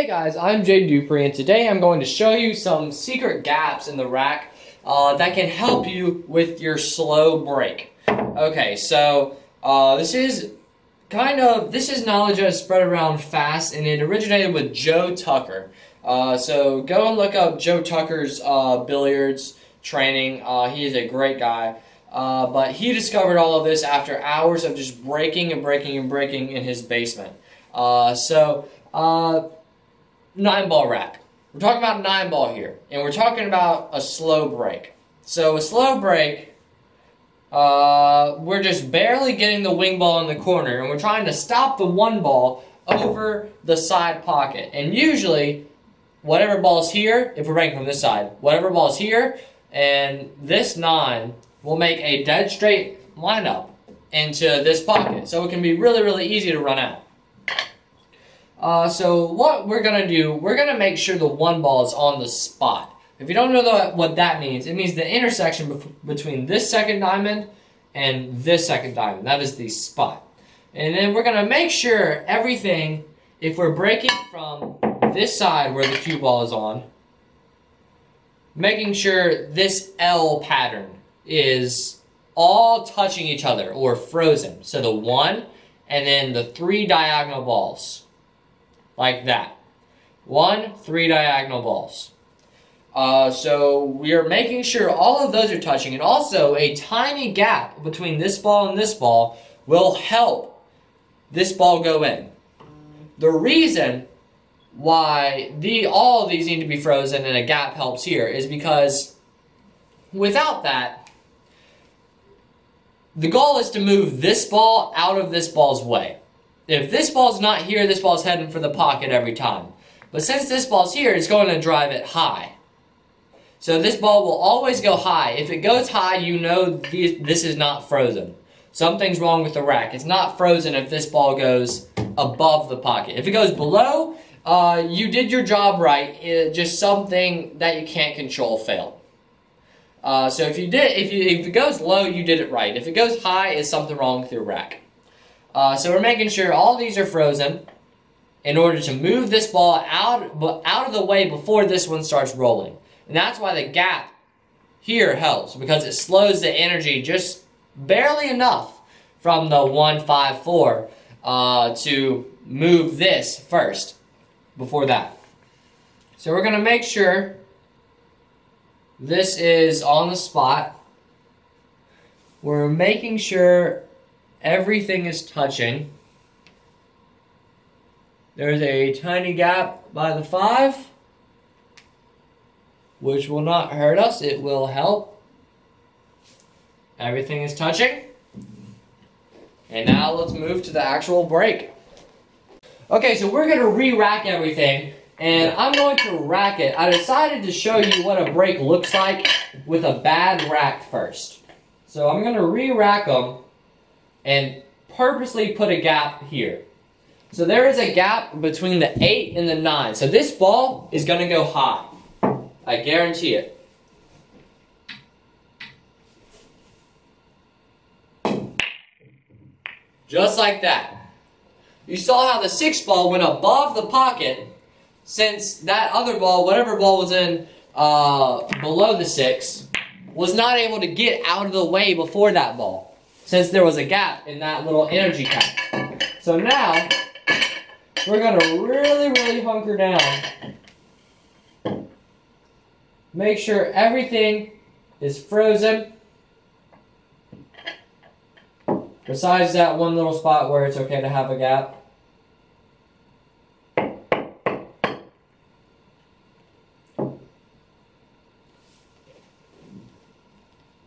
Hey guys, I'm Jay Dupree and today I'm going to show you some secret gaps in the rack uh, that can help you with your slow break. Okay, so uh, this is kind of, this is knowledge that is spread around fast and it originated with Joe Tucker. Uh, so go and look up Joe Tucker's uh, billiards training. Uh, he is a great guy. Uh, but he discovered all of this after hours of just breaking and breaking and breaking in his basement. so nine ball rack. We're talking about nine ball here, and we're talking about a slow break. So a slow break, uh, we're just barely getting the wing ball in the corner, and we're trying to stop the one ball over the side pocket. And usually, whatever ball's here, if we're breaking from this side, whatever ball's here, and this nine will make a dead straight lineup into this pocket. So it can be really, really easy to run out. Uh, so what we're going to do, we're going to make sure the one ball is on the spot. If you don't know the, what that means, it means the intersection between this second diamond and this second diamond. That is the spot. And then we're going to make sure everything, if we're breaking from this side where the cue ball is on, making sure this L pattern is all touching each other or frozen. So the one and then the three diagonal balls like that. One, three diagonal balls. Uh, so we are making sure all of those are touching and also a tiny gap between this ball and this ball will help this ball go in. The reason why the all of these need to be frozen and a gap helps here is because without that, the goal is to move this ball out of this ball's way. If this ball's not here, this ball's heading for the pocket every time. But since this ball's here, it's going to drive it high. So this ball will always go high. If it goes high, you know this is not frozen. Something's wrong with the rack. It's not frozen if this ball goes above the pocket. If it goes below, uh, you did your job right. It, just something that you can't control failed. Uh, so if you did, if you if it goes low, you did it right. If it goes high, is something wrong with your rack. Uh, so we're making sure all these are frozen in order to move this ball out, out of the way before this one starts rolling. And that's why the gap here helps because it slows the energy just barely enough from the 154 uh, to move this first before that. So we're going to make sure this is on the spot. We're making sure everything is touching. There's a tiny gap by the 5, which will not hurt us. It will help. Everything is touching. And now let's move to the actual break. Okay, so we're going to re-rack everything. And I'm going to rack it. I decided to show you what a break looks like with a bad rack first. So I'm going to re-rack them and purposely put a gap here. So there is a gap between the 8 and the 9. So this ball is going to go high. I guarantee it. Just like that. You saw how the 6 ball went above the pocket since that other ball, whatever ball was in uh, below the 6, was not able to get out of the way before that ball since there was a gap in that little energy cap. So now, we're going to really, really hunker down. Make sure everything is frozen. Besides that one little spot where it's okay to have a gap.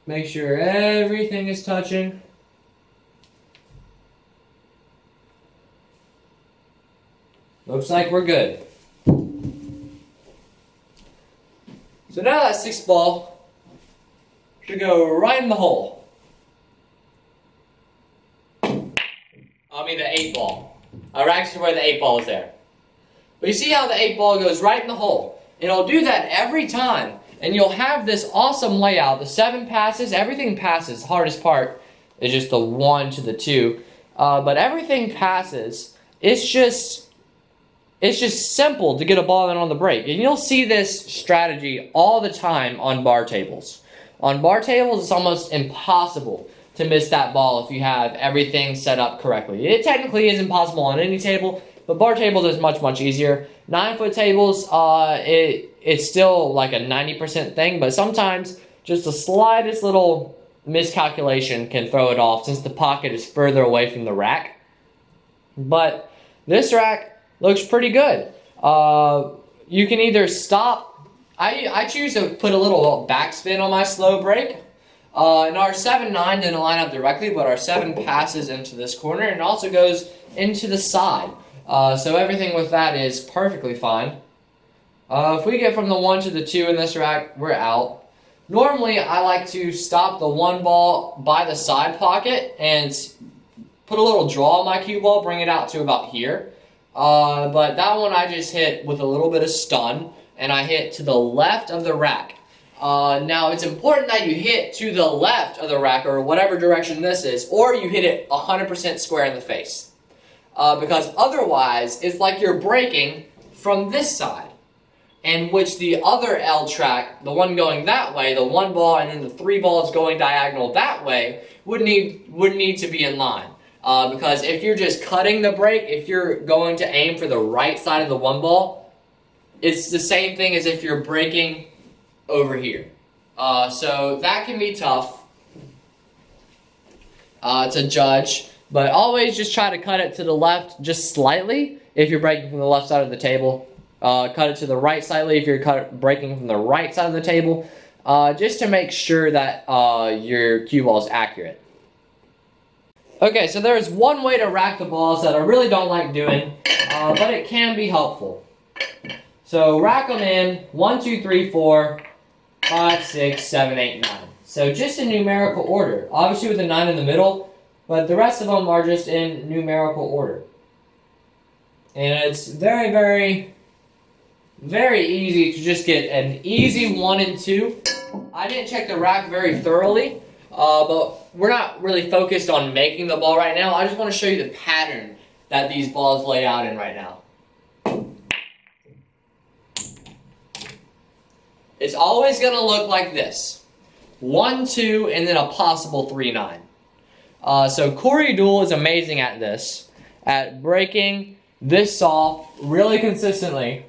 Make sure everything is touching. Looks like we're good. So now that sixth ball should go right in the hole. I mean the eight ball. Racked to where the eight ball is there. But you see how the eight ball goes right in the hole. And it'll do that every time. And you'll have this awesome layout. The seven passes, everything passes. The hardest part is just the one to the two. Uh, but everything passes. It's just it's just simple to get a ball in on the break. And you'll see this strategy all the time on bar tables. On bar tables, it's almost impossible to miss that ball if you have everything set up correctly. It technically is impossible on any table, but bar tables is much, much easier. Nine foot tables, uh, it, it's still like a 90% thing, but sometimes just the slightest little miscalculation can throw it off since the pocket is further away from the rack. But this rack looks pretty good. Uh, you can either stop, I, I choose to put a little backspin on my slow break. Uh, and our 7-9 didn't line up directly, but our 7 passes into this corner and also goes into the side. Uh, so everything with that is perfectly fine. Uh, if we get from the 1 to the 2 in this rack, we're out. Normally, I like to stop the one ball by the side pocket and put a little draw on my cue ball, bring it out to about here. Uh, but that one I just hit with a little bit of stun, and I hit to the left of the rack. Uh, now, it's important that you hit to the left of the rack, or whatever direction this is, or you hit it 100% square in the face. Uh, because otherwise, it's like you're breaking from this side in which the other L track, the one going that way, the one ball and then the three balls going diagonal that way, would need would need to be in line. Uh, because if you're just cutting the break, if you're going to aim for the right side of the one ball, it's the same thing as if you're breaking over here. Uh, so that can be tough uh, to judge, but always just try to cut it to the left just slightly if you're breaking from the left side of the table. Uh, cut it to the right slightly if you're cut, breaking from the right side of the table, uh, just to make sure that uh, your cue ball is accurate. Okay, so there's one way to rack the balls that I really don't like doing, uh, but it can be helpful. So rack them in one, two, three, four, five, six, seven, eight, nine. So just in numerical order. Obviously with the 9 in the middle, but the rest of them are just in numerical order. And it's very, very very easy to just get an easy one and two. I didn't check the rack very thoroughly, uh, but we're not really focused on making the ball right now. I just want to show you the pattern that these balls lay out in right now. It's always going to look like this. One, two, and then a possible three, nine. Uh, so Corey Deuel is amazing at this, at breaking this soft really consistently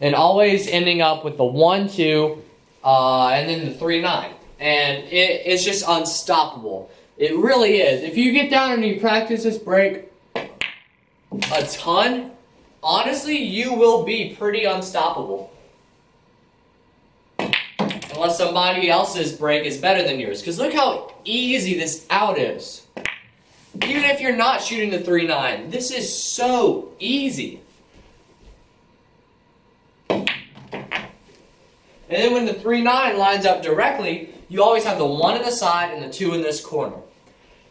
and always ending up with the 1 2 uh, and then the 3 9. And it, it's just unstoppable. It really is. If you get down and you practice this break a ton, honestly, you will be pretty unstoppable. Unless somebody else's break is better than yours. Because look how easy this out is. Even if you're not shooting the 3-9, this is so easy. And then when the 3-9 lines up directly, you always have the 1 in the side and the 2 in this corner.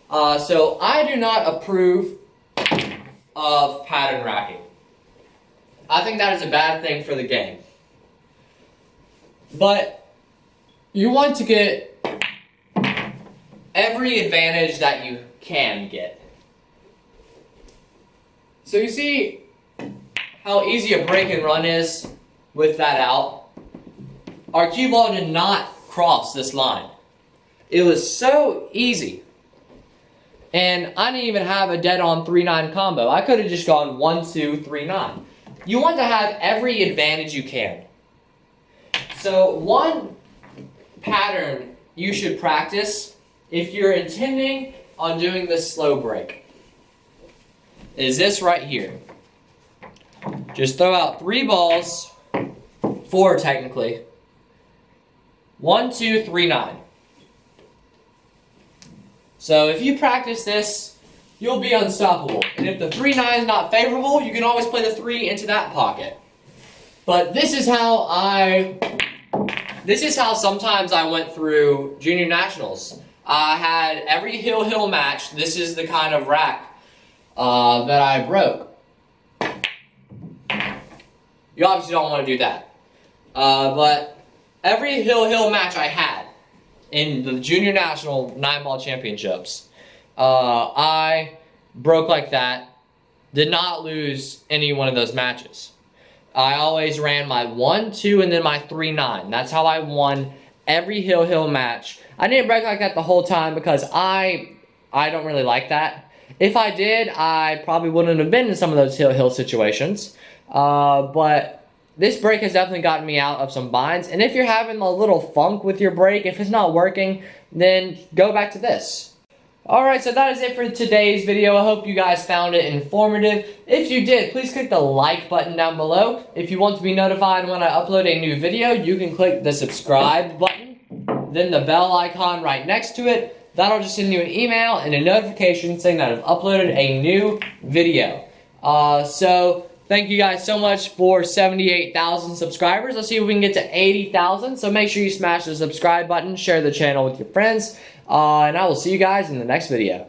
Uh, so I do not approve of pattern racking. I think that is a bad thing for the game. But you want to get every advantage that you can get. So you see how easy a break and run is with that out? Our cue ball did not cross this line. It was so easy. And I didn't even have a dead-on 3-9 combo. I could have just gone 1-2, 3-9. You want to have every advantage you can. So one pattern you should practice if you're intending on doing this slow break is this right here. Just throw out three balls, four technically, one, two, three, nine. So if you practice this, you'll be unstoppable. And if the 3-9 is not favorable, you can always play the 3 into that pocket. But this is how I... This is how sometimes I went through junior nationals. I had every hill-hill match. This is the kind of rack uh, that I broke. You obviously don't want to do that. Uh, but every hill hill match I had in the junior national nine ball championships, uh, I broke like that. did not lose any one of those matches. I always ran my 1, 2, and then my 3, 9. That's how I won every Hill Hill match. I didn't break like that the whole time because I I don't really like that. If I did, I probably wouldn't have been in some of those Hill Hill situations. Uh, but this break has definitely gotten me out of some binds. And if you're having a little funk with your break, if it's not working, then go back to this. Alright, so that is it for today's video. I hope you guys found it informative. If you did, please click the like button down below. If you want to be notified when I upload a new video, you can click the subscribe button, then the bell icon right next to it. That'll just send you an email and a notification saying that I've uploaded a new video. Uh, so, thank you guys so much for 78,000 subscribers. Let's see if we can get to 80,000. So make sure you smash the subscribe button, share the channel with your friends, uh, and I will see you guys in the next video.